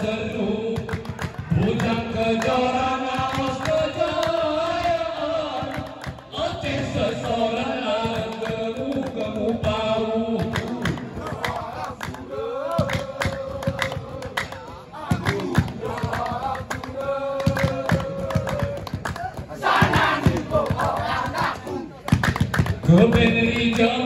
सकूँ भुजंग जोरा नमस्त जाया अति ससोरा अंगरू कमु पाऊँ Come and reach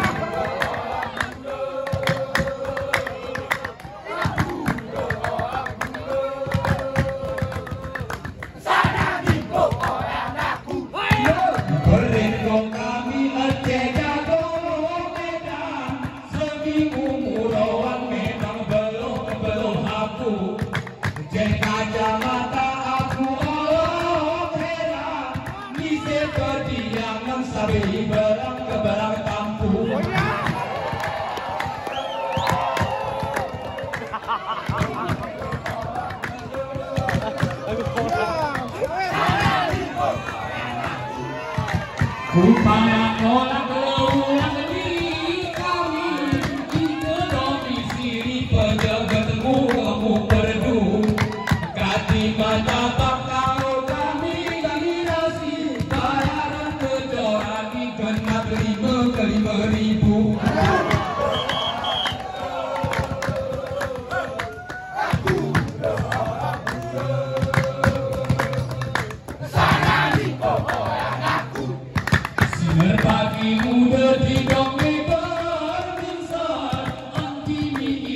sambil barang ke barang tampu oh, ya.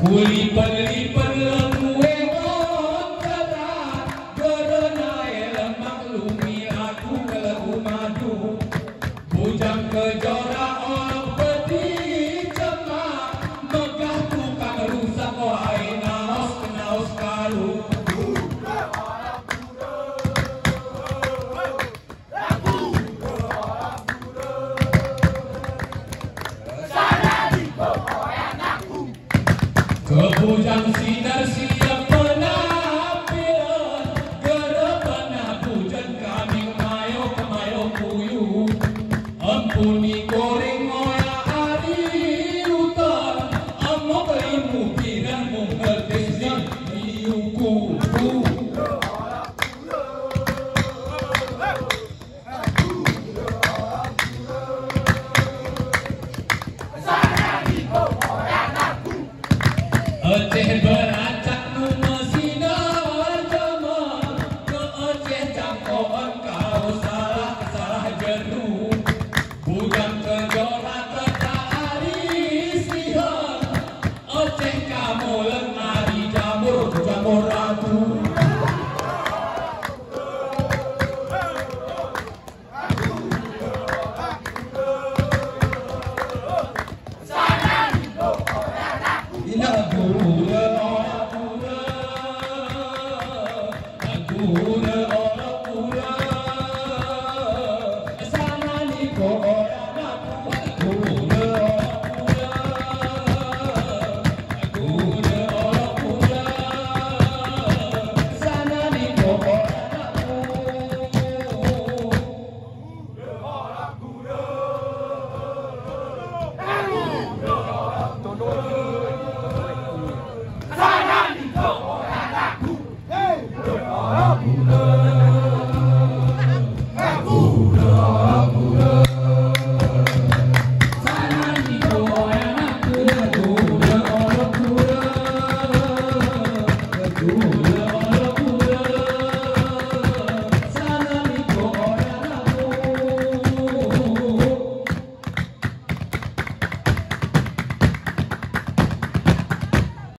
Kuli padli padla Prabhu Jamsi Narsi no